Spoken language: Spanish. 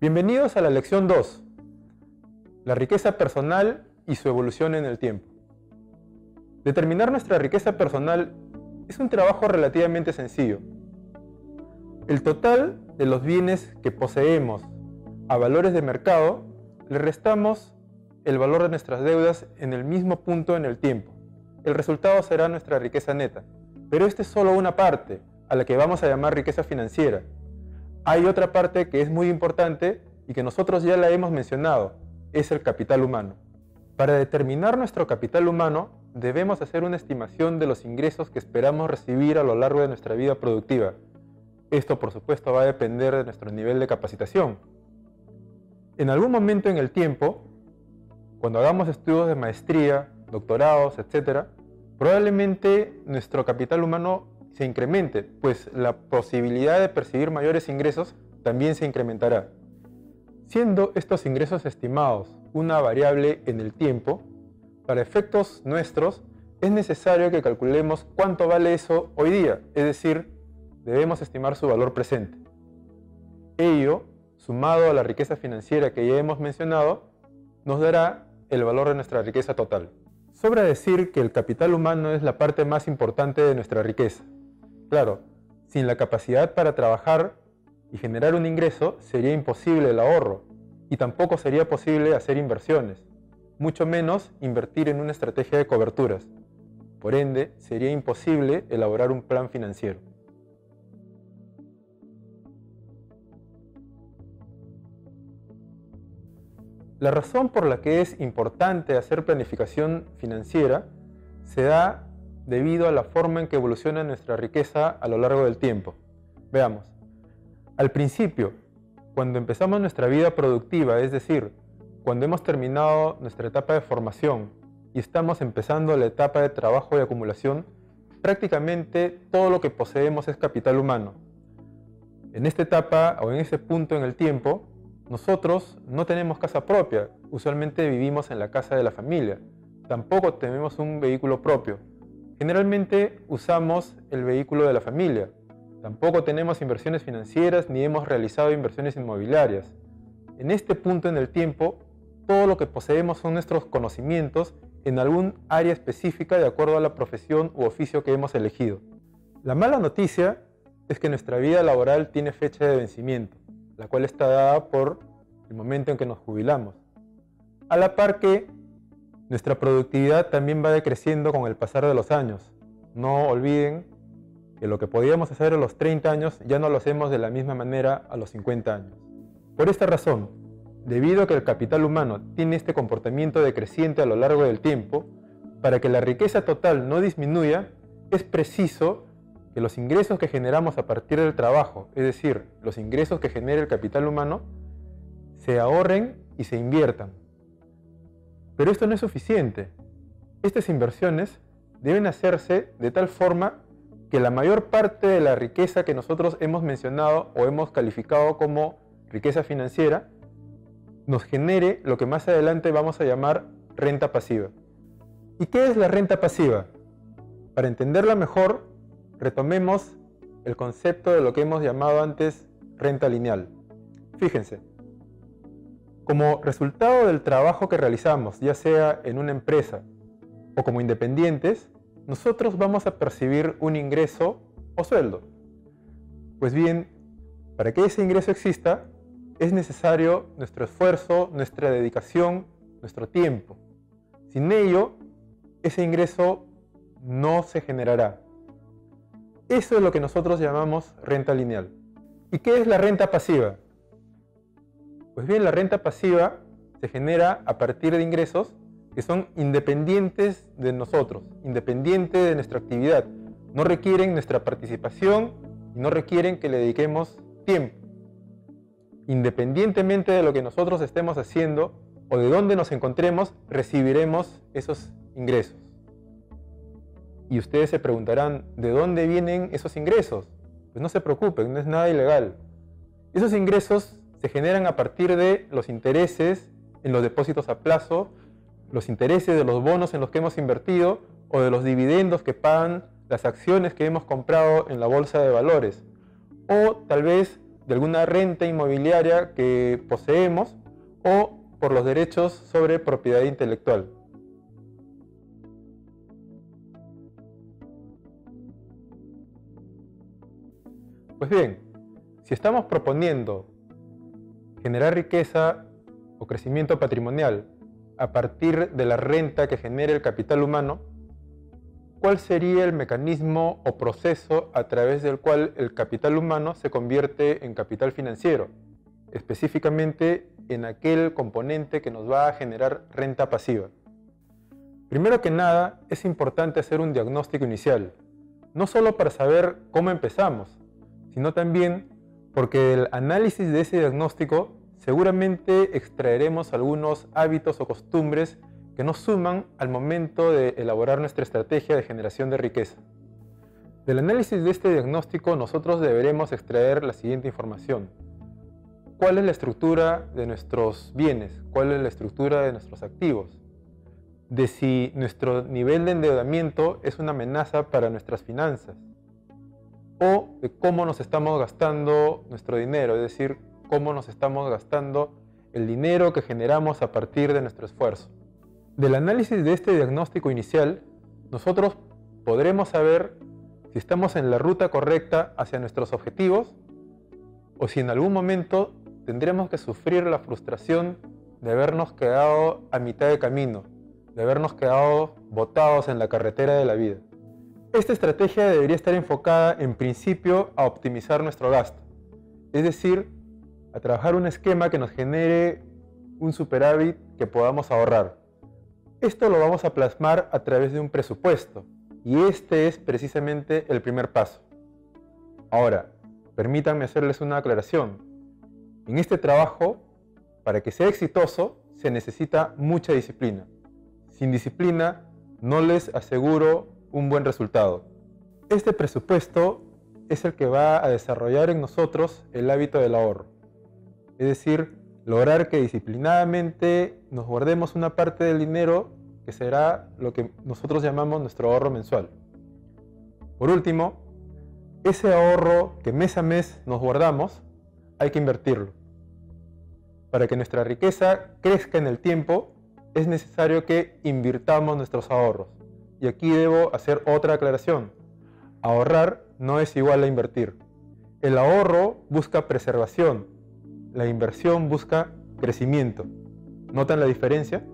Bienvenidos a la lección 2, la riqueza personal y su evolución en el tiempo. Determinar nuestra riqueza personal es un trabajo relativamente sencillo. El total de los bienes que poseemos a valores de mercado le restamos el valor de nuestras deudas en el mismo punto en el tiempo. El resultado será nuestra riqueza neta. Pero esta es solo una parte, a la que vamos a llamar riqueza financiera. Hay otra parte que es muy importante y que nosotros ya la hemos mencionado, es el capital humano. Para determinar nuestro capital humano, debemos hacer una estimación de los ingresos que esperamos recibir a lo largo de nuestra vida productiva. Esto, por supuesto, va a depender de nuestro nivel de capacitación. En algún momento en el tiempo, cuando hagamos estudios de maestría, doctorados, etc., probablemente nuestro capital humano se incremente, pues la posibilidad de percibir mayores ingresos también se incrementará. Siendo estos ingresos estimados una variable en el tiempo, para efectos nuestros es necesario que calculemos cuánto vale eso hoy día, es decir, debemos estimar su valor presente. Ello, sumado a la riqueza financiera que ya hemos mencionado, nos dará el valor de nuestra riqueza total. Sobra decir que el capital humano es la parte más importante de nuestra riqueza. Claro, sin la capacidad para trabajar y generar un ingreso sería imposible el ahorro y tampoco sería posible hacer inversiones, mucho menos invertir en una estrategia de coberturas. Por ende, sería imposible elaborar un plan financiero. La razón por la que es importante hacer planificación financiera se da debido a la forma en que evoluciona nuestra riqueza a lo largo del tiempo. Veamos. Al principio, cuando empezamos nuestra vida productiva, es decir, cuando hemos terminado nuestra etapa de formación y estamos empezando la etapa de trabajo y acumulación, prácticamente todo lo que poseemos es capital humano. En esta etapa o en ese punto en el tiempo, nosotros no tenemos casa propia, usualmente vivimos en la casa de la familia, tampoco tenemos un vehículo propio, Generalmente usamos el vehículo de la familia. Tampoco tenemos inversiones financieras ni hemos realizado inversiones inmobiliarias. En este punto en el tiempo, todo lo que poseemos son nuestros conocimientos en algún área específica de acuerdo a la profesión u oficio que hemos elegido. La mala noticia es que nuestra vida laboral tiene fecha de vencimiento, la cual está dada por el momento en que nos jubilamos. A la par que nuestra productividad también va decreciendo con el pasar de los años. No olviden que lo que podíamos hacer a los 30 años ya no lo hacemos de la misma manera a los 50 años. Por esta razón, debido a que el capital humano tiene este comportamiento decreciente a lo largo del tiempo, para que la riqueza total no disminuya, es preciso que los ingresos que generamos a partir del trabajo, es decir, los ingresos que genera el capital humano, se ahorren y se inviertan pero esto no es suficiente. Estas inversiones deben hacerse de tal forma que la mayor parte de la riqueza que nosotros hemos mencionado o hemos calificado como riqueza financiera nos genere lo que más adelante vamos a llamar renta pasiva. ¿Y qué es la renta pasiva? Para entenderla mejor, retomemos el concepto de lo que hemos llamado antes renta lineal. Fíjense, como resultado del trabajo que realizamos, ya sea en una empresa o como independientes, nosotros vamos a percibir un ingreso o sueldo. Pues bien, para que ese ingreso exista, es necesario nuestro esfuerzo, nuestra dedicación, nuestro tiempo. Sin ello, ese ingreso no se generará. Eso es lo que nosotros llamamos renta lineal. ¿Y qué es la renta pasiva? Pues bien, la renta pasiva se genera a partir de ingresos que son independientes de nosotros, independientes de nuestra actividad. No requieren nuestra participación y no requieren que le dediquemos tiempo. Independientemente de lo que nosotros estemos haciendo o de dónde nos encontremos, recibiremos esos ingresos. Y ustedes se preguntarán, ¿de dónde vienen esos ingresos? Pues no se preocupen, no es nada ilegal. Esos ingresos se generan a partir de los intereses en los depósitos a plazo, los intereses de los bonos en los que hemos invertido o de los dividendos que pagan las acciones que hemos comprado en la bolsa de valores o tal vez de alguna renta inmobiliaria que poseemos o por los derechos sobre propiedad intelectual. Pues bien, si estamos proponiendo generar riqueza o crecimiento patrimonial a partir de la renta que genera el capital humano, ¿cuál sería el mecanismo o proceso a través del cual el capital humano se convierte en capital financiero? Específicamente en aquel componente que nos va a generar renta pasiva. Primero que nada, es importante hacer un diagnóstico inicial, no solo para saber cómo empezamos, sino también porque del análisis de ese diagnóstico seguramente extraeremos algunos hábitos o costumbres que nos suman al momento de elaborar nuestra estrategia de generación de riqueza. Del análisis de este diagnóstico nosotros deberemos extraer la siguiente información. ¿Cuál es la estructura de nuestros bienes? ¿Cuál es la estructura de nuestros activos? De si nuestro nivel de endeudamiento es una amenaza para nuestras finanzas o de cómo nos estamos gastando nuestro dinero, es decir, cómo nos estamos gastando el dinero que generamos a partir de nuestro esfuerzo. Del análisis de este diagnóstico inicial, nosotros podremos saber si estamos en la ruta correcta hacia nuestros objetivos o si en algún momento tendremos que sufrir la frustración de habernos quedado a mitad de camino, de habernos quedado botados en la carretera de la vida. Esta estrategia debería estar enfocada en principio a optimizar nuestro gasto, es decir, a trabajar un esquema que nos genere un superávit que podamos ahorrar. Esto lo vamos a plasmar a través de un presupuesto y este es precisamente el primer paso. Ahora, permítanme hacerles una aclaración. En este trabajo, para que sea exitoso, se necesita mucha disciplina. Sin disciplina, no les aseguro un buen resultado. Este presupuesto es el que va a desarrollar en nosotros el hábito del ahorro. Es decir, lograr que disciplinadamente nos guardemos una parte del dinero que será lo que nosotros llamamos nuestro ahorro mensual. Por último, ese ahorro que mes a mes nos guardamos, hay que invertirlo. Para que nuestra riqueza crezca en el tiempo, es necesario que invirtamos nuestros ahorros. Y aquí debo hacer otra aclaración. Ahorrar no es igual a invertir. El ahorro busca preservación, la inversión busca crecimiento. ¿Notan la diferencia?